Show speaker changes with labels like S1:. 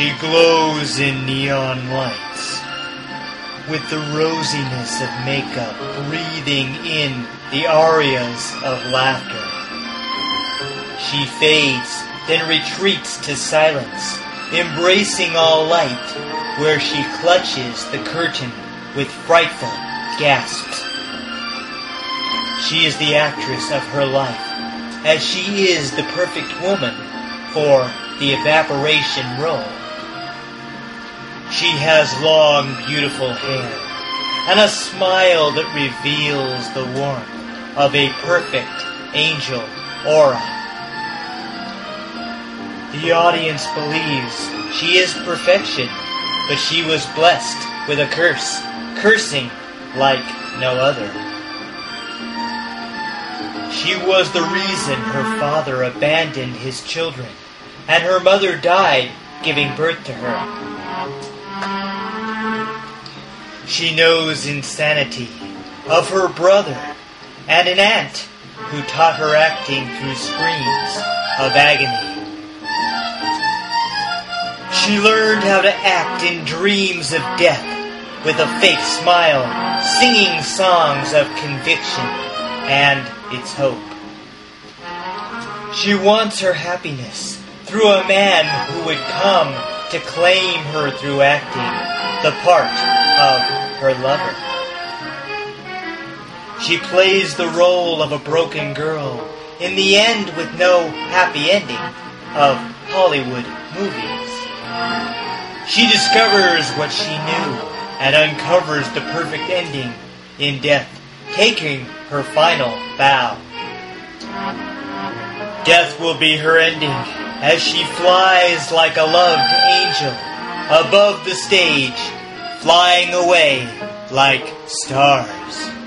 S1: She glows in neon lights, with the rosiness of makeup breathing in the arias of laughter. She fades, then retreats to silence, embracing all light, where she clutches the curtain with frightful gasps. She is the actress of her life, as she is the perfect woman for the evaporation role. She has long, beautiful hair and a smile that reveals the warmth of a perfect angel aura. The audience believes she is perfection, but she was blessed with a curse, cursing like no other. She was the reason her father abandoned his children, and her mother died giving birth to her. She knows insanity of her brother and an aunt who taught her acting through screams of agony. She learned how to act in dreams of death with a fake smile, singing songs of conviction and its hope. She wants her happiness through a man who would come to claim her through acting the part of her lover. She plays the role of a broken girl in the end with no happy ending of Hollywood movies. She discovers what she knew and uncovers the perfect ending in death, taking her final bow. Death will be her ending as she flies like a loved angel above the stage, flying away like stars.